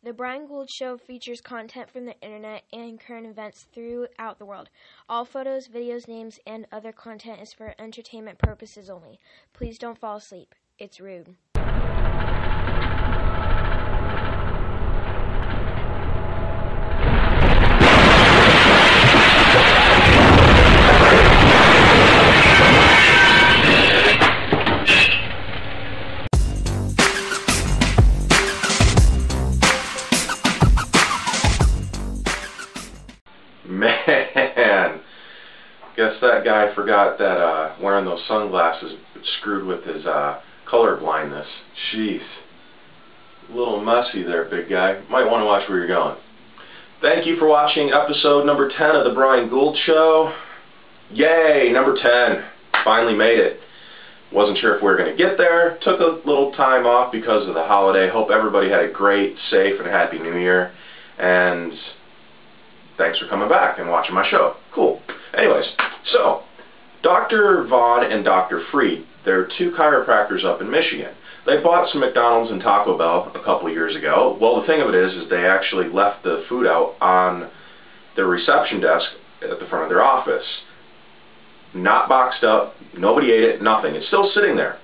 The Brian Gould Show features content from the internet and current events throughout the world. All photos, videos, names, and other content is for entertainment purposes only. Please don't fall asleep. It's rude. Forgot that uh, wearing those sunglasses screwed with his uh, color blindness. Jeez. A little messy there, big guy. Might want to watch where you're going. Thank you for watching episode number 10 of The Brian Gould Show. Yay, number 10. Finally made it. Wasn't sure if we were going to get there. Took a little time off because of the holiday. Hope everybody had a great, safe, and happy new year. And thanks for coming back and watching my show. Cool. Anyways, so Dr. Vaughn and Dr. Freed, they're two chiropractors up in Michigan. They bought some McDonald's and Taco Bell a couple years ago. Well, the thing of it is, is they actually left the food out on their reception desk at the front of their office. Not boxed up, nobody ate it, nothing. It's still sitting there.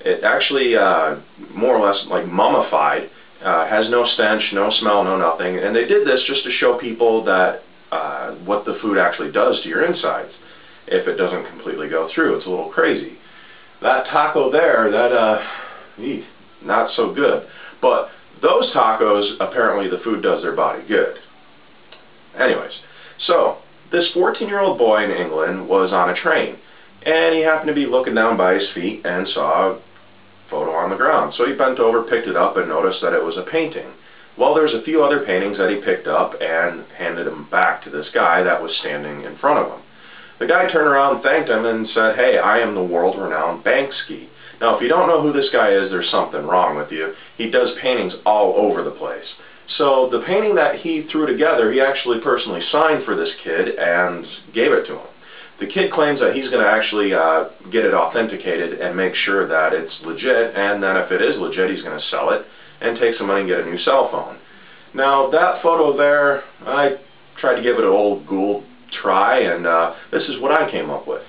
It actually, uh, more or less, like mummified uh, has no stench, no smell, no nothing. And they did this just to show people that uh, what the food actually does to your insides if it doesn't completely go through. It's a little crazy. That taco there, that, uh, eeh, not so good. But those tacos, apparently the food does their body good. Anyways, so this 14-year-old boy in England was on a train, and he happened to be looking down by his feet and saw a photo on the ground. So he bent over, picked it up, and noticed that it was a painting. Well, there's a few other paintings that he picked up and handed them back to this guy that was standing in front of him. The guy turned around, thanked him, and said, hey, I am the world-renowned Banksy. Now, if you don't know who this guy is, there's something wrong with you. He does paintings all over the place. So the painting that he threw together, he actually personally signed for this kid and gave it to him. The kid claims that he's going to actually uh, get it authenticated and make sure that it's legit, and then if it is legit, he's going to sell it and take some money and get a new cell phone. Now, that photo there, I tried to give it an old Gould try, and uh, this is what I came up with.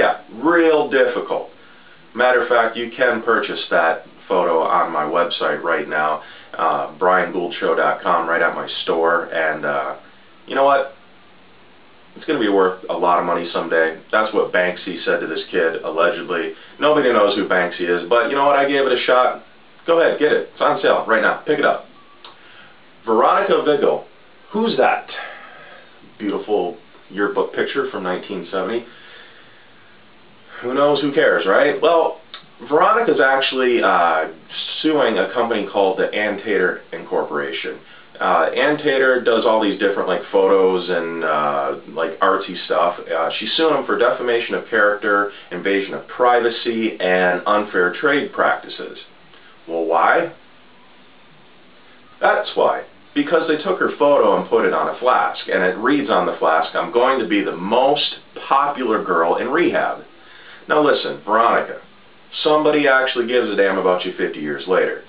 Yeah, real difficult. Matter of fact, you can purchase that photo on my website right now, uh, briangouldshow.com, right at my store. And uh, you know what? It's going to be worth a lot of money someday. That's what Banksy said to this kid, allegedly. Nobody knows who Banksy is, but you know what? I gave it a shot. Go ahead, get it. It's on sale right now. Pick it up. Veronica Vigil. Who's that? Beautiful yearbook picture from 1970 who knows, who cares, right? Well, Veronica's actually uh, suing a company called the Anne Taintor Incorporation. Uh, Anne Taintor does all these different like photos and uh, like artsy stuff. Uh, she's suing them for defamation of character, invasion of privacy, and unfair trade practices. Well, why? That's why. because they took her photo and put it on a flask, and it reads on the flask, I'm going to be the most popular girl in rehab. Now listen, Veronica, somebody actually gives a damn about you 50 years later.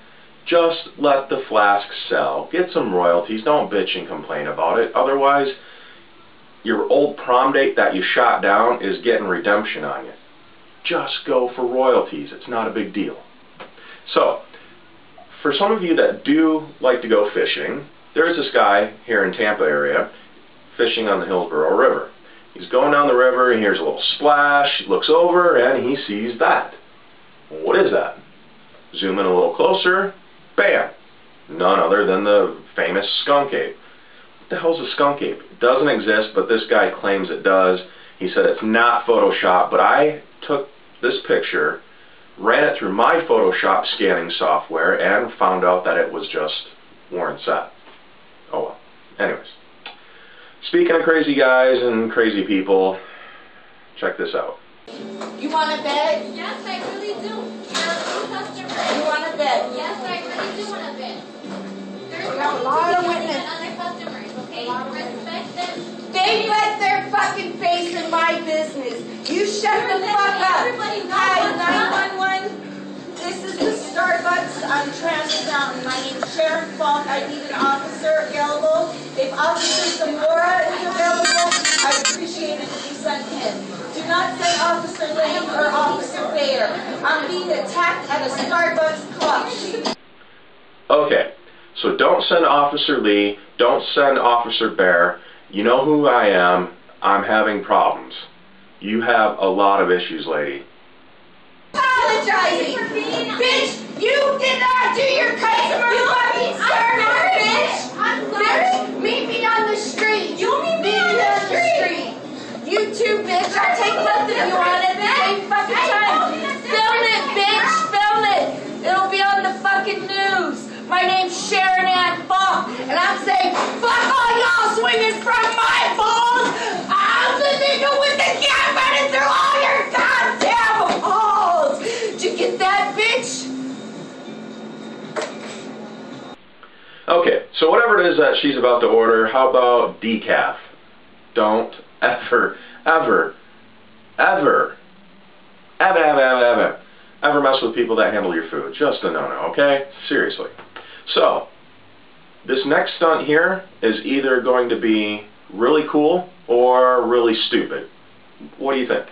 Just let the flask sell. Get some royalties. Don't bitch and complain about it. Otherwise, your old prom date that you shot down is getting redemption on you. Just go for royalties. It's not a big deal. So, for some of you that do like to go fishing, there is this guy here in Tampa area fishing on the Hillsborough River. He's going down the river, he hears a little splash, he looks over, and he sees that. What is that? Zoom in a little closer, bam! None other than the famous skunk ape. What the hell's a skunk ape? It doesn't exist, but this guy claims it does. He said it's not Photoshop, but I took this picture ran it through my Photoshop scanning software and found out that it was just Warren Sapp. Oh well. Anyways. Speaking of crazy guys and crazy people, check this out. You want a bed? Yes, I really do. You're a customer. You want a bed? Yes, I really do want a bed. There's a no lot of security witness- other customers, okay? Respect them. They let their fucking face in my business. You shut You're the letting fuck up. everybody know Hi, what's 911. This is the On Trans Mountain. My name is Sharon Falk. I need an officer available. If Officer Zamora is available, I'd appreciate it if you sent him. Do not send Officer Lane or Officer Bayer. I'm being attacked at a Starbucks club. Okay, so don't send Officer Lee, don't send Officer Bear. You know who I am. I'm having problems. You have a lot of issues, lady. apologizing. Take both of you on at the same fucking time. told you that's Film it, bitch. Film it. It'll be on the fucking news. My name's Sharon Ann Falk, and I'm saying, fuck all y'all swinging from my balls. I'm the nigga with the cat running through all your goddamn balls. Did you get that, bitch? Okay, so whatever it is that she's about to order, how about decaf? Don't ever, ever, ever, ever, ever, ever, ever, ever mess with people that handle your food. Just a no-no, okay? Seriously. So, this next stunt here is either going to be really cool or really stupid. What do you think?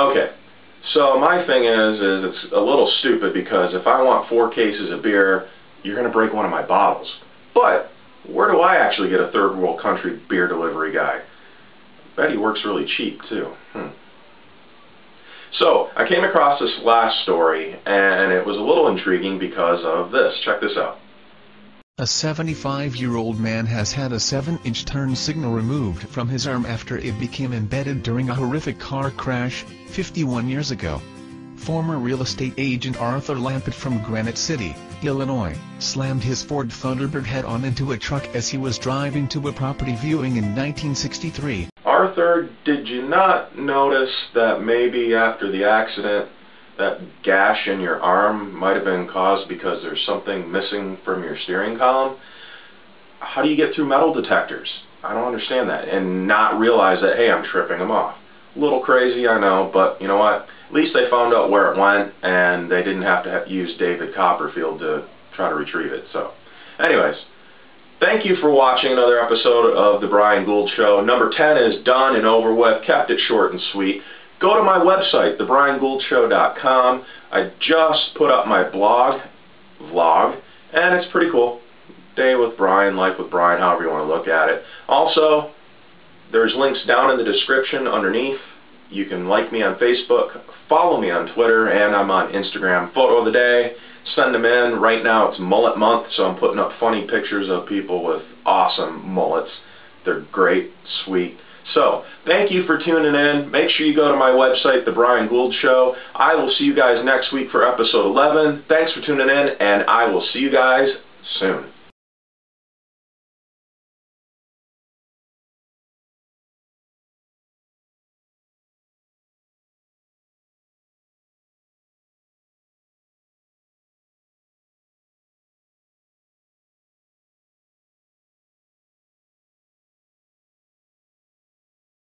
Okay, so my thing is, is it's a little stupid because if I want four cases of beer, you're going to break one of my bottles. But where do I actually get a third world country beer delivery guy? Bet he works really cheap too. Hmm. So I came across this last story, and it was a little intriguing because of this. Check this out. A 75-year-old man has had a 7-inch turn signal removed from his arm after it became embedded during a horrific car crash, 51 years ago. Former real estate agent Arthur Lampitt from Granite City, Illinois, slammed his Ford Thunderbird head-on into a truck as he was driving to a property viewing in 1963. Arthur, did you not notice that maybe after the accident that gash in your arm might have been caused because there's something missing from your steering column? How do you get through metal detectors? I don't understand that and not realize that, hey, I'm tripping them off. A little crazy, I know, but you know what? At least they found out where it went and they didn't have to have, use David Copperfield to try to retrieve it. So, anyways, Thank you for watching another episode of The Brian Gould Show. Number 10 is done and over with. Kept it short and sweet. Go to my website, thebriangouldShow.com. I just put up my blog, vlog, and it's pretty cool. Day with Brian, life with Brian, however you want to look at it. Also, there's links down in the description underneath. You can like me on Facebook, follow me on Twitter, and I'm on Instagram. Photo of the day, send them in. Right now it's mullet month, so I'm putting up funny pictures of people with awesome mullets. They're great, sweet. So, thank you for tuning in. Make sure you go to my website, The Brian Gould Show. I will see you guys next week for episode 11. Thanks for tuning in, and I will see you guys soon.